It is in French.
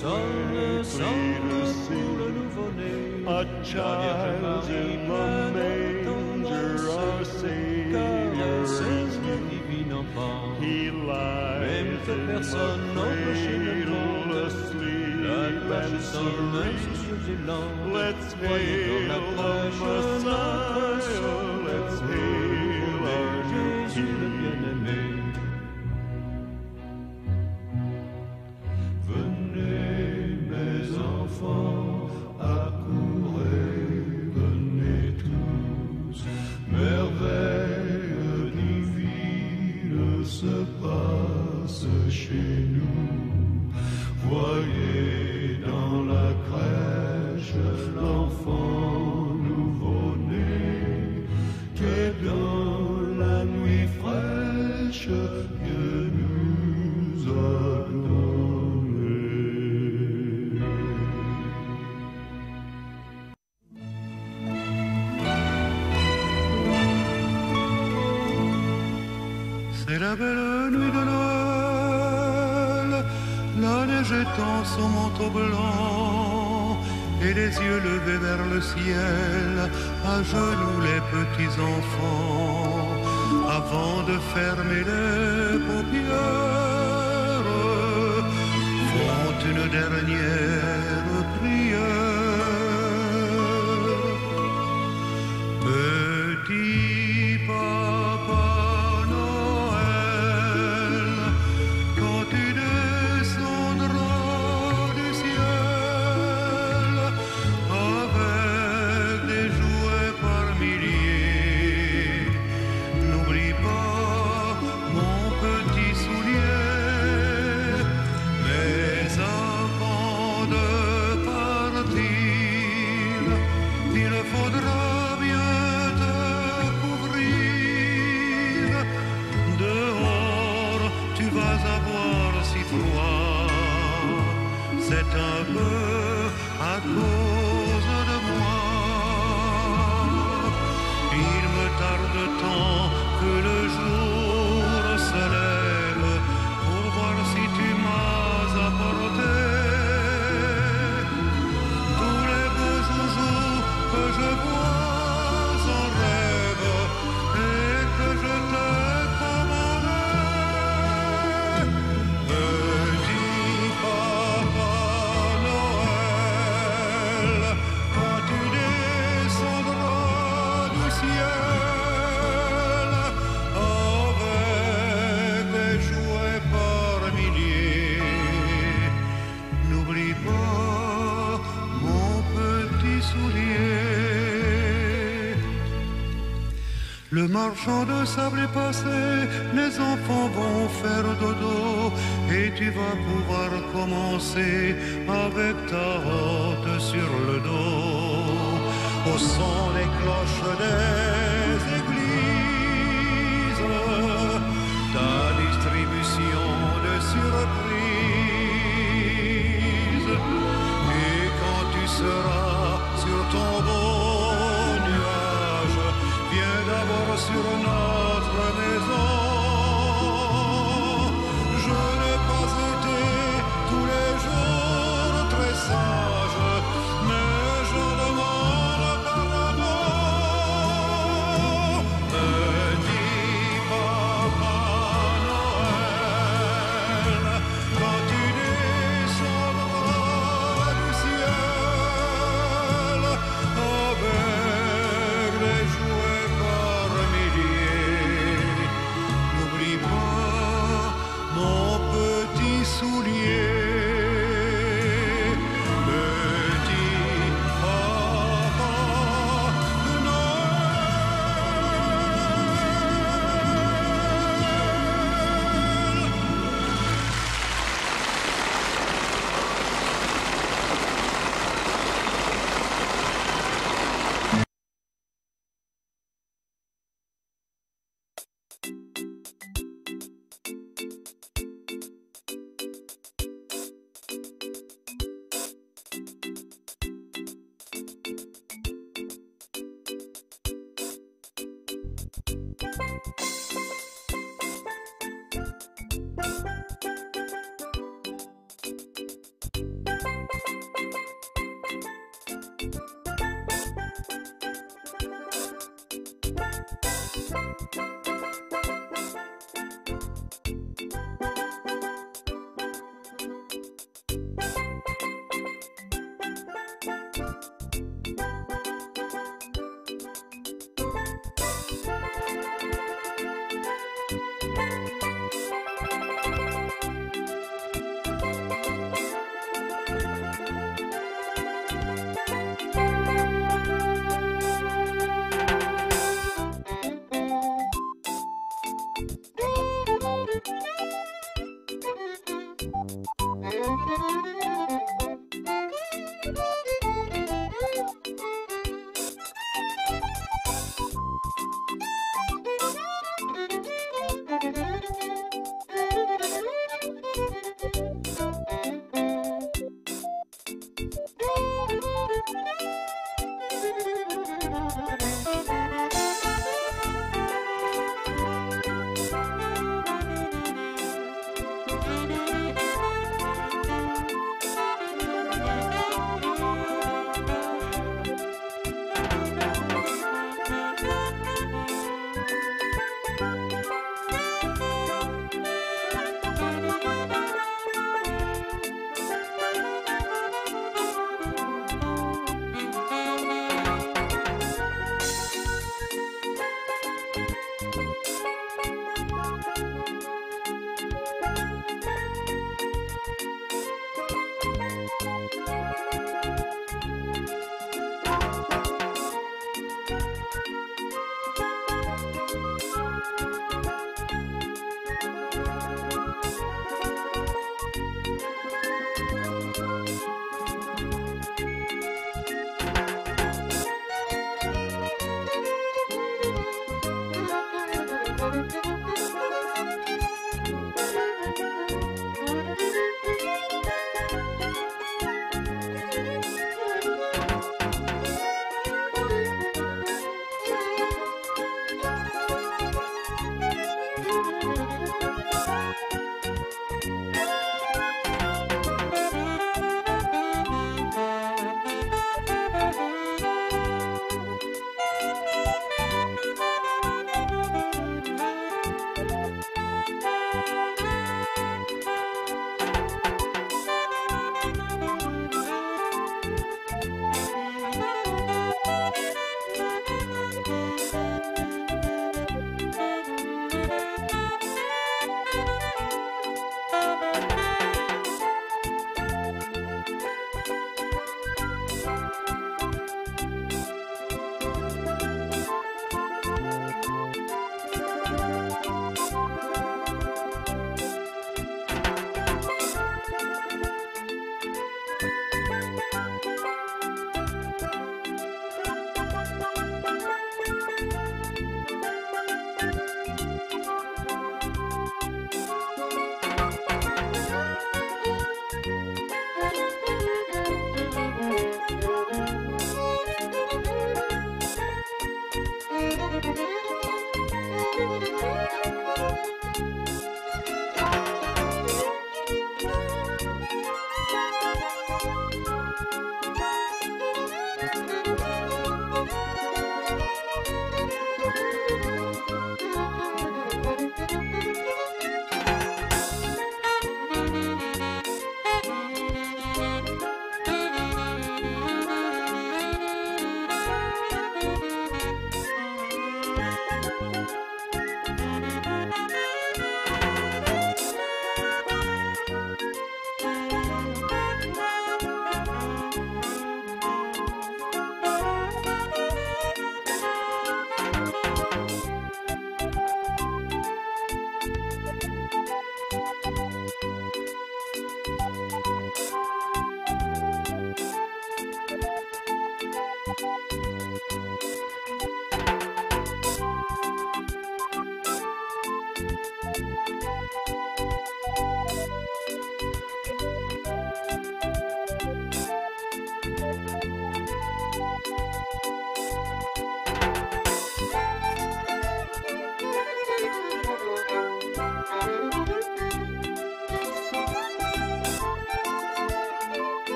seul, seul pour le nouveau-né. A child in the manger, our Savior is. He lies in the cradle asleep and. Let's hail the Messiah, let's hail our Jésus. Manteau blanc et les yeux levés vers le ciel, à genoux les petits enfants, avant de fermer les paupières, font une dernière prière. Le marchand de sable est passé, les enfants vont faire dodo et tu vas pouvoir commencer avec ta route sur le dos. Au son des cloches des Thank you.